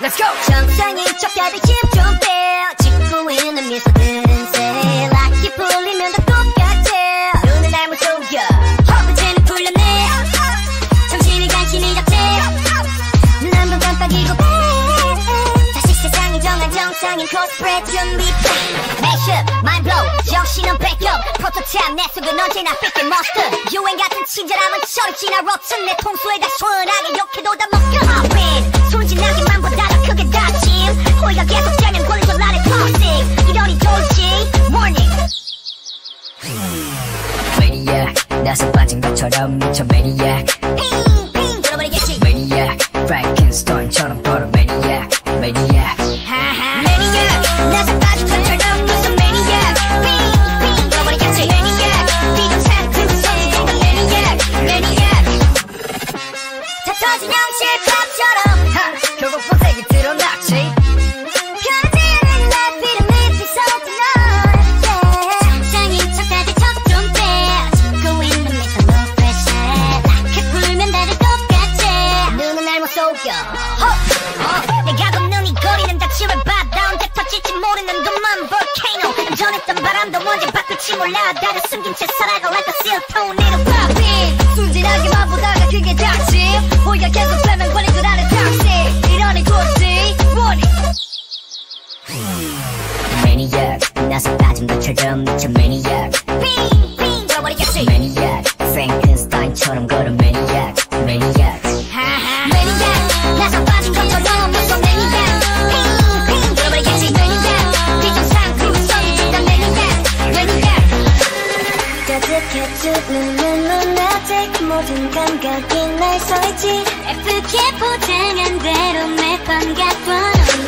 Let's go 정상인 척 다들 힘좀 빼. 짓고 있는 미소든 새. 락이 풀리면 다 똑같아. 눈을 닮은 속여. 허브제는 풀렸네. 정신을 간신히 잡지. 눈한번 깜빡이고 빼. 다시 세상이 정한 정상인 코스프레 준비 Mashup, mind blow, 정신은 backup 프로토타입 내 속은 언제나 삐끗 monster 유행 같은 친절함은 저리 지나 rotten 내 통수에 다 시원하게 욕해도 다 먹여 Hopin 순진하게만 보다 다짐 호의가 계속 되면 권리고 나를 toxic 이러니 좋을지. Warning. Maniac 나서 빠진 것처럼 미쳐 Maniac. 핑핑 들어버리겠지. Maniac 걸어 Maniac Maniac. Maniac 나서 빠진 것처럼 무슨 Maniac. 핑핑 들어버리겠지. Maniac 비동산 그 소리가 Maniac Maniac. 다 터진 형실밥처럼. 하! 결국 본색이 드러났 호! 어, 내가 걷는 이 거리는 다 지울 바다 언제 터질지 모르는 둠만 volcano. 전했던 바람도 언제 바꿀지 몰라. 다들 숨긴 채 살아가 like a seal tornado popping. 순진하게만 보다가 그게 다지. 호의가 계속되면 권리고 나는 toxic. 이러니 좋지. warning. Maniac 나서 빠진 것처럼 미쳐 Maniac 빙빙 들어버리겠지 Maniac Frankenstein처럼 걸어 Maniac 가득해 두 눈은 눈아직 모든 감각이 날 서있지 예쁘게 포장한 대로 매번 갖던